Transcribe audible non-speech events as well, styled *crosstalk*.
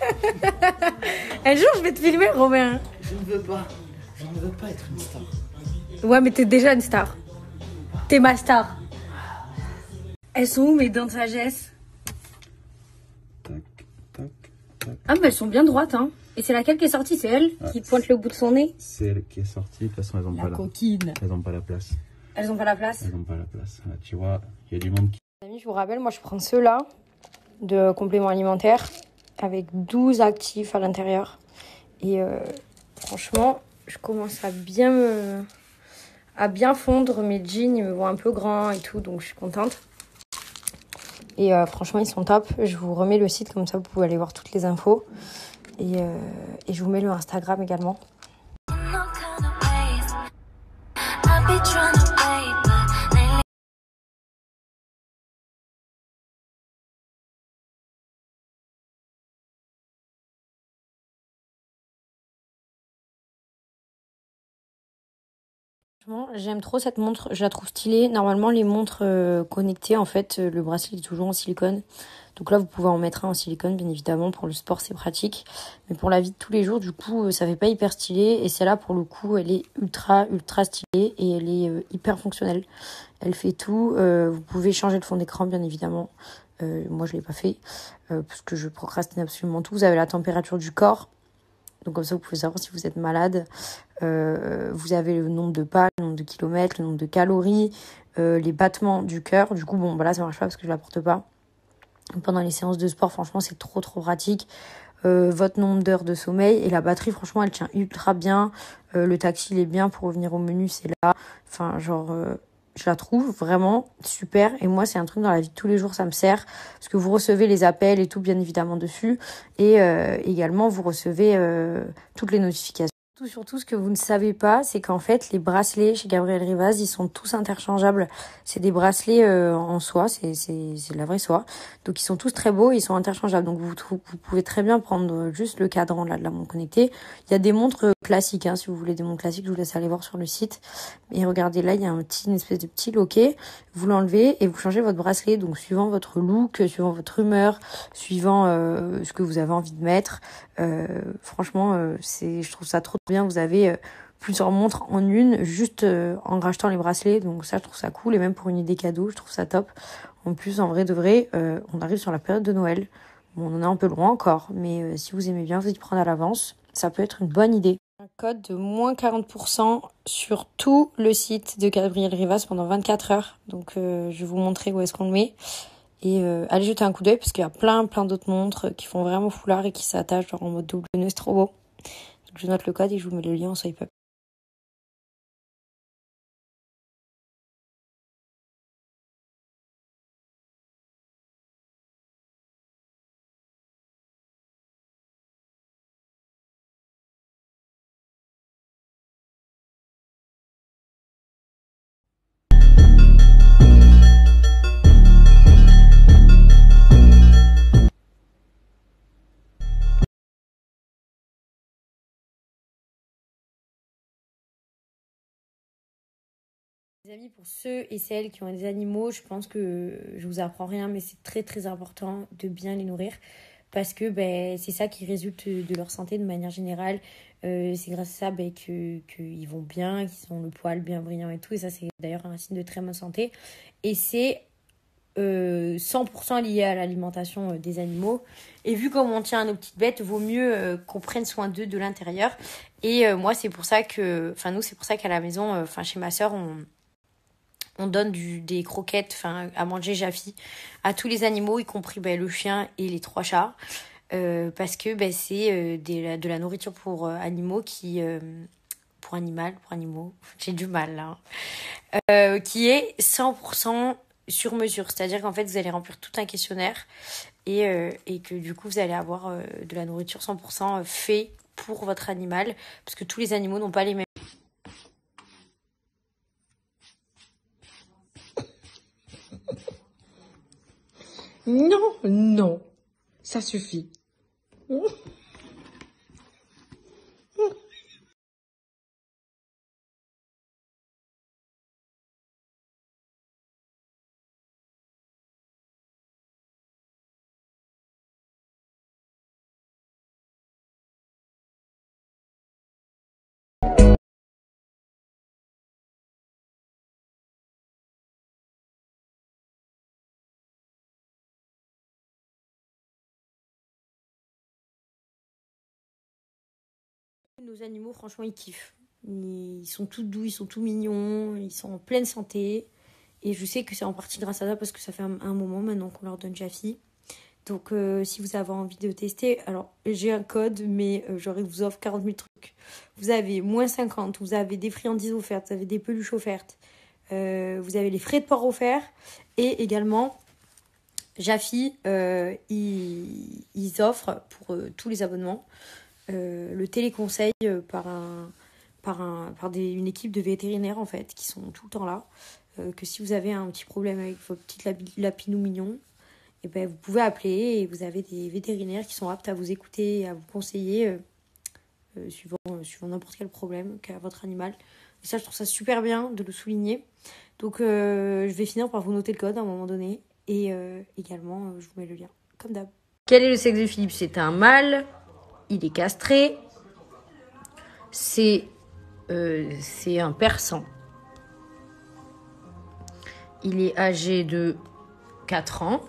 *laughs* Un jour, je vais te filmer, Romain. Je ne veux pas. Je ne veux pas être une star. Ouais, mais t'es déjà une star. T'es ma star. Elles sont où mes dents de sagesse? Tac, tac, tac. Ah, mais elles sont bien droites, hein. Et c'est laquelle qui est sortie? C'est elle qui pointe le bout de son nez? C'est elle qui est sortie. De toute façon, elles n'ont pas, la... coquine. elles ont pas la place. Elles ont pas la place? Elles n'ont pas la place. Là, tu vois, il y a du monde qui. Amis, je vous rappelle, moi je prends ceux-là de compléments alimentaires avec 12 actifs à l'intérieur. Et euh, franchement, je commence à bien me à bien fondre. Mes jeans, ils me vont un peu grands et tout, donc je suis contente. Et euh, franchement, ils sont top. Je vous remets le site comme ça, vous pouvez aller voir toutes les infos. Et, euh, et je vous mets le Instagram également. J'aime trop cette montre, je la trouve stylée. Normalement, les montres euh, connectées, en fait, euh, le bracelet est toujours en silicone. Donc là, vous pouvez en mettre un en silicone, bien évidemment. Pour le sport, c'est pratique. Mais pour la vie de tous les jours, du coup, euh, ça fait pas hyper stylé. Et celle-là, pour le coup, elle est ultra, ultra stylée et elle est hyper fonctionnelle. Elle fait tout. Vous pouvez changer le fond d'écran, bien évidemment. Moi, je l'ai pas fait parce que je procrastine absolument tout. Vous avez la température du corps. Donc comme ça, vous pouvez savoir si vous êtes malade. Euh, vous avez le nombre de pas, le nombre de kilomètres, le nombre de calories, euh, les battements du cœur. Du coup, bon, bah là, ça marche pas parce que je la porte pas. Pendant les séances de sport, franchement, c'est trop, trop pratique. Euh, votre nombre d'heures de sommeil et la batterie, franchement, elle tient ultra bien. Le taxi, il est bien pour revenir au menu, c'est là. Enfin, genre, je la trouve vraiment super. Et moi, c'est un truc dans la vie de tous les jours, ça me sert. Parce que vous recevez les appels et tout, bien évidemment, dessus. Et euh, également, vous recevez euh, toutes les notifications. Tout, surtout, ce que vous ne savez pas, c'est qu'en fait, les bracelets chez Gabriel Rivaz, ils sont tous interchangeables. C'est des bracelets euh, en soie, c'est de la vraie soie. Donc ils sont tous très beaux, ils sont interchangeables. Donc vous vous pouvez très bien prendre juste le cadran là de la montre connectée. Il y a des montres euh, classiques, hein, si vous voulez des montres classiques, je vous laisse aller voir sur le site. Et regardez là, il y a un petit une espèce de petit loquet. Vous l'enlevez et vous changez votre bracelet. Donc suivant votre look, suivant votre humeur, suivant euh, ce que vous avez envie de mettre. Euh, franchement, euh, c'est, je trouve ça trop Vous avez euh, plusieurs montres en une, juste euh, en rachetant les bracelets. Donc ça, je trouve ça cool. Et même pour une idée cadeau, je trouve ça top. En plus, en vrai de vrai, euh, on arrive sur la période de Noël. On en est un peu loin encore, mais si vous aimez bien vous y prendre à l'avance, ça peut être une bonne idée. Un code de moins 40% sur tout le site de Gabriel Rivas pendant 24 heures. Donc je vais vous montrer où est-ce qu'on le met. Et allez jeter un coup d'œil parce qu'il y a plein plein d'autres montres qui font vraiment foulard et qui s'attachent en mode double nœud, c'est trop beau. Je note le code et je vous mets le lien en swipe up. Les amis, pour ceux et celles qui ont des animaux, je pense que je vous apprends rien, mais c'est très très important de bien les nourrir parce que ben, c'est ça qui résulte de leur santé de manière générale. Euh, c'est grâce à ça ben, que qu'ils vont bien, qu'ils ont le poil bien brillant et tout. Et ça, c'est d'ailleurs un signe de très bonne santé. Et c'est euh, 100% lié à l'alimentation euh, des animaux. Et vu comme on tient à nos petites bêtes, vaut mieux euh, qu'on prenne soin d'eux de l'intérieur. Et euh, moi, c'est pour ça que, enfin nous, c'est pour ça qu'à la maison, euh, enfin chez ma sœur, on on donne du, des croquettes, à manger Jaffi à tous les animaux, y compris ben, le chien et les trois chats, Euh, parce que ben, c'est euh, de la nourriture pour euh, animaux qui pour animal, pour animaux, *laughs* j'ai du mal Euh, qui est 100% sur mesure, c'est-à-dire qu'en fait vous allez remplir tout un questionnaire et, et que du coup vous allez avoir de la nourriture 100% fait pour votre animal, parce que tous les animaux n'ont pas les mêmes Non, non, ça suffit. Nos animaux, franchement, ils kiffent. Ils sont tout doux, ils sont tout mignons, ils sont en pleine santé. Et je sais que c'est en partie grâce à ça parce que ça fait un, moment maintenant qu'on leur donne Jaffi. Donc euh, si vous avez envie de tester, alors j'ai un code, mais euh, genre vous offre 40 000 trucs. Vous avez moins 50, vous avez des friandises offertes, vous avez des peluches offertes, euh, vous avez les frais de port offerts et également Jaffi, euh, ils, offrent pour tous les abonnements euh, le téléconseil euh, par, un, par, un, par des, une équipe de vétérinaires en fait qui sont tout le temps là. Euh, que si vous avez un petit problème avec votre petite lapi- lapinou mignon, et ben, vous pouvez appeler et vous avez des vétérinaires qui sont aptes à vous écouter et à vous conseiller suivant, suivant n'importe quel problème qu'a votre animal. Et ça, je trouve ça super bien de le souligner. Donc, je vais finir par vous noter le code à un moment donné. Et également, je vous mets le lien, comme d'hab. Quel est le sexe de Philippe? C'est un mâle. Il est castré. C'est euh, c'est un persan. Il est âgé de 4 ans.